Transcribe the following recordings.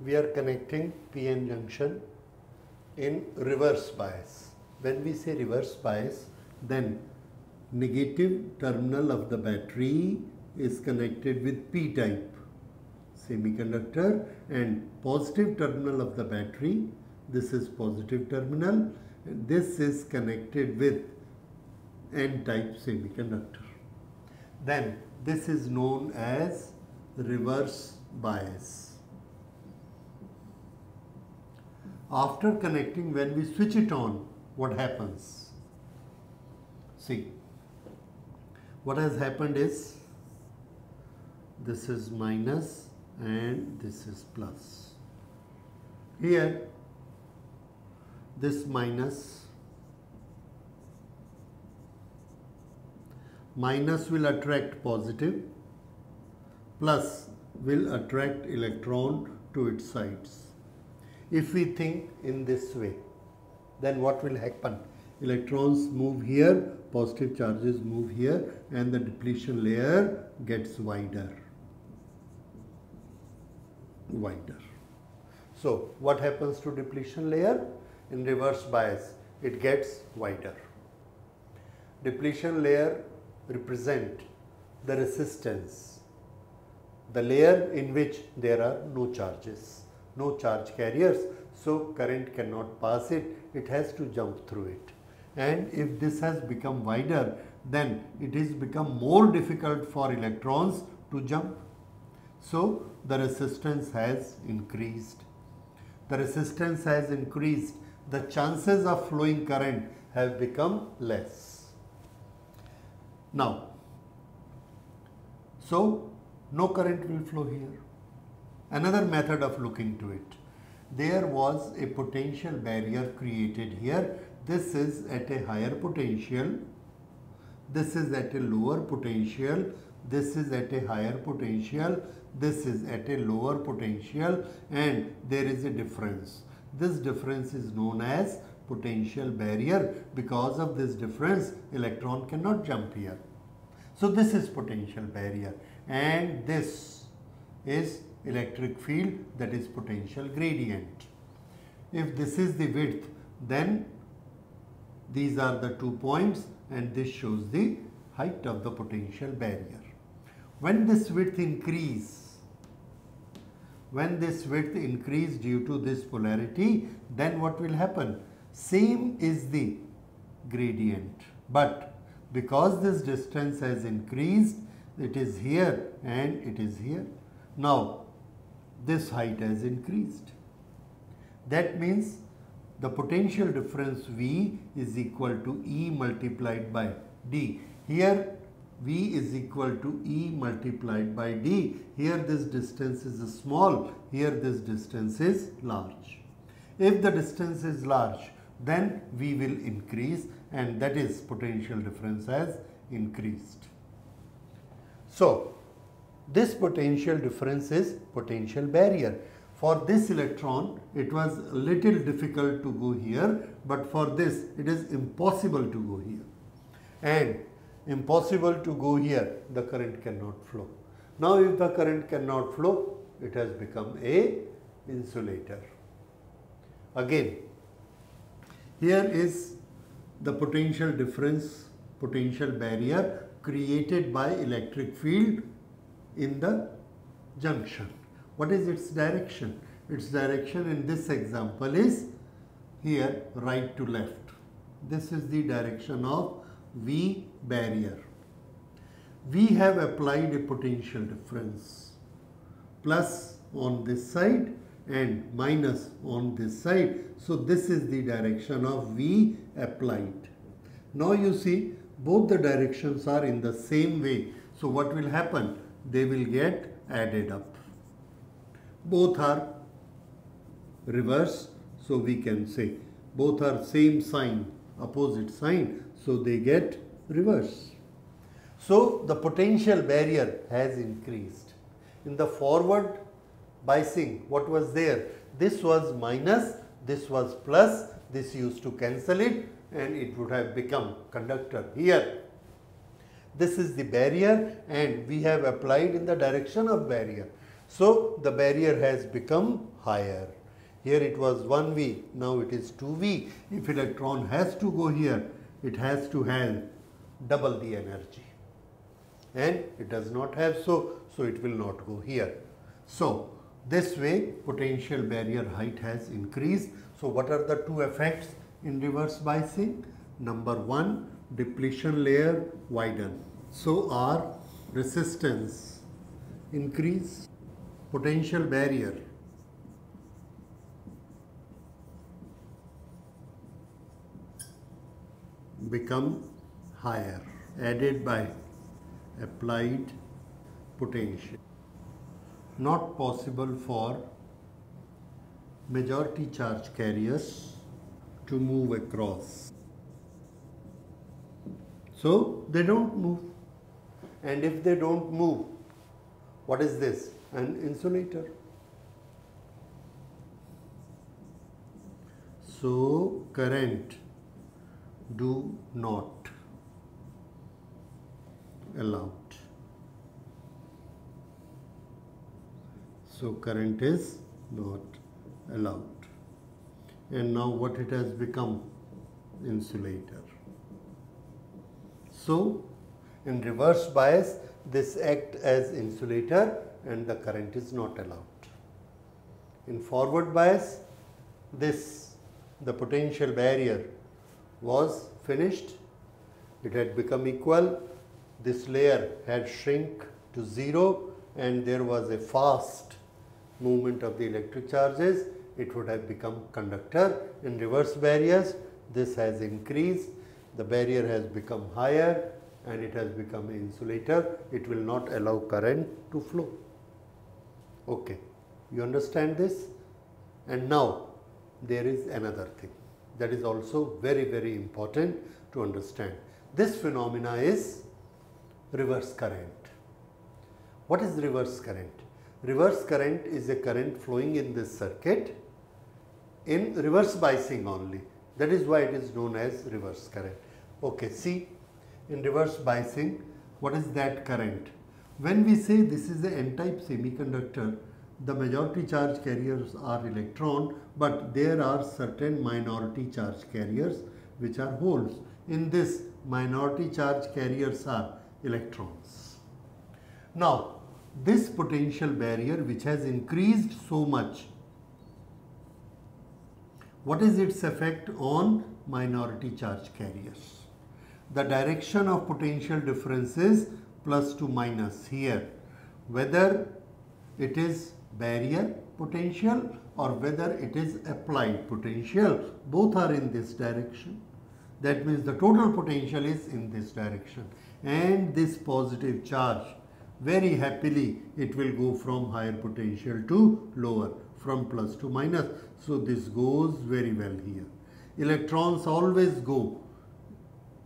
we are connecting PN junction in reverse bias. When we say reverse bias, then negative terminal of the battery is connected with P type semiconductor and positive terminal of the battery, this is positive terminal, this is connected with N type semiconductor. Then this is known as reverse bias. After connecting, when we switch it on, what happens? See, what has happened is this is minus and this is plus. Here, this minus minus will attract positive plus will attract electron to its sides. If we think in this way, then what will happen? Electrons move here, positive charges move here and the depletion layer gets wider. Wider. So what happens to depletion layer? In reverse bias, it gets wider. Depletion layer represent the resistance, the layer in which there are no charges no charge carriers so current cannot pass it. It has to jump through it. And if this has become wider then it is become more difficult for electrons to jump. So the resistance has increased. The resistance has increased. The chances of flowing current have become less. Now so no current will flow here Another method of looking to it. There was a potential barrier created here. This is at a higher potential. This is at a lower potential. This is at a higher potential. This is at a lower potential and there is a difference. This difference is known as potential barrier. Because of this difference, electron cannot jump here. So this is potential barrier and this is electric field that is potential gradient. If this is the width then these are the two points and this shows the height of the potential barrier. When this width increase, when this width increase due to this polarity, then what will happen? Same is the gradient, but because this distance has increased, it is here and it is here. Now, this height has increased. That means the potential difference V is equal to E multiplied by D. Here V is equal to E multiplied by D. Here this distance is small, here this distance is large. If the distance is large, then V will increase and that is potential difference has increased. So, this potential difference is potential barrier. For this electron, it was little difficult to go here, but for this, it is impossible to go here. And impossible to go here, the current cannot flow. Now, if the current cannot flow, it has become a insulator. Again, here is the potential difference, potential barrier created by electric field in the junction. What is its direction? Its direction in this example is here right to left. This is the direction of V barrier. We have applied a potential difference plus on this side and minus on this side. So this is the direction of V applied. Now you see both the directions are in the same way. So what will happen? They will get added up. Both are reverse, so we can say both are same sign, opposite sign, so they get reverse. So the potential barrier has increased. In the forward biasing, what was there? This was minus, this was plus, this used to cancel it and it would have become conductor here this is the barrier and we have applied in the direction of barrier. So the barrier has become higher. Here it was 1V, now it is 2V. If electron has to go here, it has to have double the energy. And it does not have so, so it will not go here. So this way potential barrier height has increased. So what are the two effects in reverse biasing? Number one, depletion layer widen. So our resistance increase, potential barrier become higher added by applied potential. Not possible for majority charge carriers to move across. So they don't move. And if they don't move, what is this? An insulator. So current do not allowed. So current is not allowed. And now what it has become? Insulator. So in reverse bias, this act as insulator and the current is not allowed. In forward bias, this, the potential barrier was finished. It had become equal. This layer had shrink to zero and there was a fast movement of the electric charges. It would have become conductor. In reverse barriers, this has increased. The barrier has become higher and it has become an insulator. It will not allow current to flow. Okay, you understand this? And now there is another thing that is also very very important to understand. This phenomena is reverse current. What is reverse current? Reverse current is a current flowing in this circuit in reverse biasing only. That is why it is known as reverse current. Okay, see in reverse biasing, what is that current? When we say this is a n-type semiconductor, the majority charge carriers are electron but there are certain minority charge carriers which are holes. In this minority charge carriers are electrons. Now this potential barrier which has increased so much what is its effect on minority charge carriers? The direction of potential difference is plus to minus here. Whether it is barrier potential or whether it is applied potential. Both are in this direction. That means the total potential is in this direction. And this positive charge, very happily, it will go from higher potential to lower, from plus to minus. So this goes very well here. Electrons always go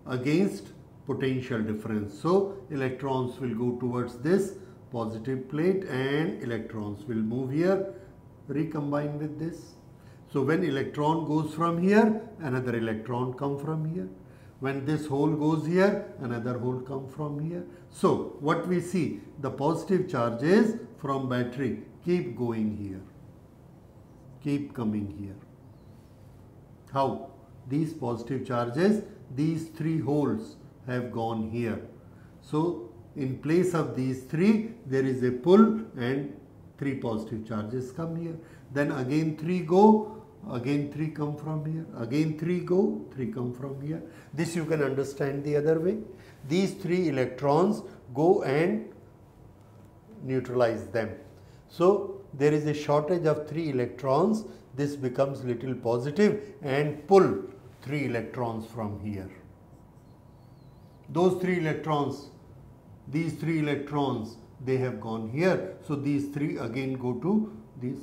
against potential difference. So electrons will go towards this positive plate and electrons will move here recombine with this. So when electron goes from here another electron come from here. When this hole goes here another hole come from here. So what we see the positive charges from battery keep going here keep coming here. How? These positive charges these three holes have gone here. So in place of these three there is a pull and three positive charges come here. Then again three go again three come from here again three go three come from here. This you can understand the other way. These three electrons go and neutralize them. So there is a shortage of three electrons. This becomes little positive and pull three electrons from here. Those three electrons these three electrons they have gone here. So these three again go to this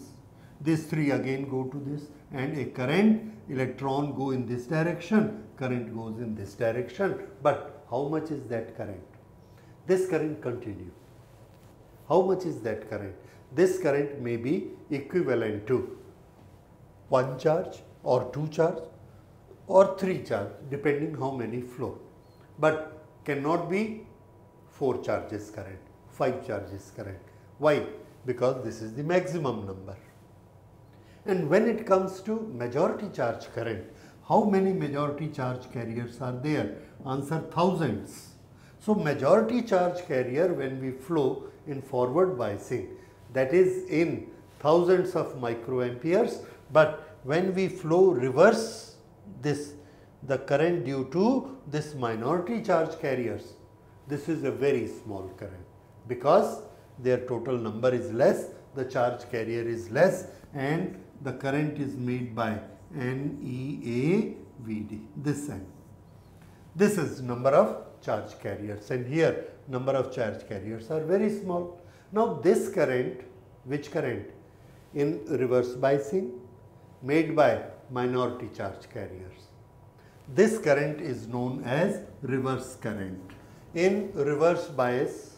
these three again go to this and a current electron go in this direction current goes in this direction. But how much is that current? This current continue. How much is that current? This current may be equivalent to one charge or two charge or three charge depending how many flow but cannot be 4 charges current, 5 charges current. Why? because this is the maximum number. And when it comes to majority charge current, how many majority charge carriers are there? Answer thousands. So majority charge carrier when we flow in forward biasing that is in thousands of microamperes but when we flow reverse this the current due to this minority charge carriers this is a very small current because their total number is less the charge carrier is less and the current is made by NEAVD this end. This is number of charge carriers and here number of charge carriers are very small. Now this current, which current? In reverse biasing made by minority charge carriers. This current is known as reverse current. In reverse bias,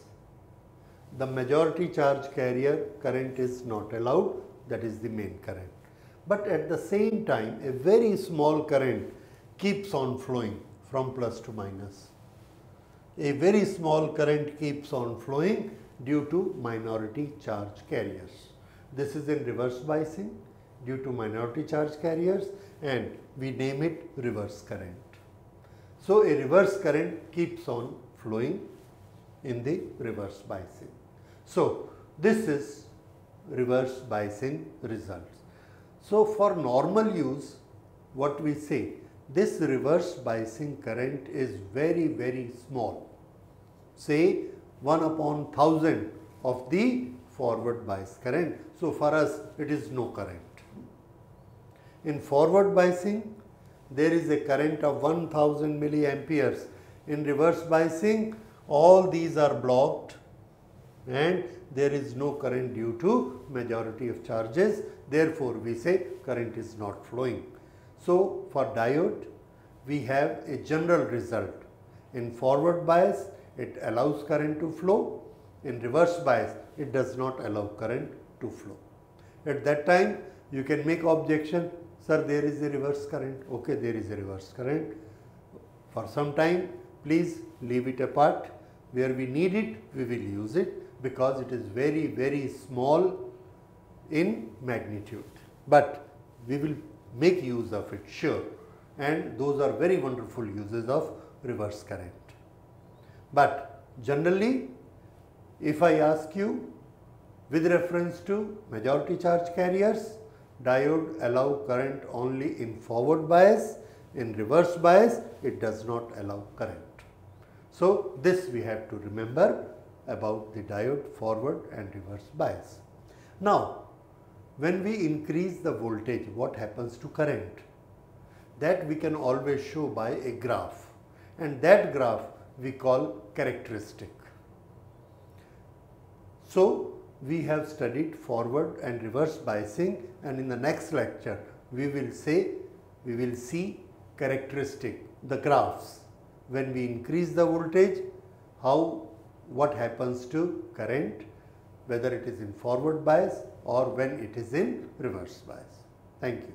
the majority charge carrier current is not allowed, that is the main current. But at the same time, a very small current keeps on flowing from plus to minus. A very small current keeps on flowing due to minority charge carriers. This is in reverse biasing due to minority charge carriers and we name it reverse current. So a reverse current keeps on flowing in the reverse biasing. So this is reverse biasing results. So for normal use what we say this reverse biasing current is very very small say 1 upon 1000 of the forward bias current. So for us it is no current. In forward biasing there is a current of 1000 milliamperes. In reverse biasing all these are blocked and there is no current due to majority of charges. Therefore, we say current is not flowing. So, for diode, we have a general result. In forward bias, it allows current to flow. In reverse bias, it does not allow current to flow. At that time, you can make objection, sir, there is a reverse current. Okay, there is a reverse current. For some time, please leave it apart. Where we need it, we will use it because it is very very small in magnitude. But we will make use of it sure and those are very wonderful uses of reverse current. But generally if I ask you with reference to majority charge carriers, diode allow current only in forward bias, in reverse bias it does not allow current. So this we have to remember about the diode forward and reverse bias. Now, when we increase the voltage, what happens to current? That we can always show by a graph and that graph we call characteristic. So, we have studied forward and reverse biasing and in the next lecture we will say, we will see characteristic, the graphs. When we increase the voltage, how what happens to current whether it is in forward bias or when it is in reverse bias. Thank you.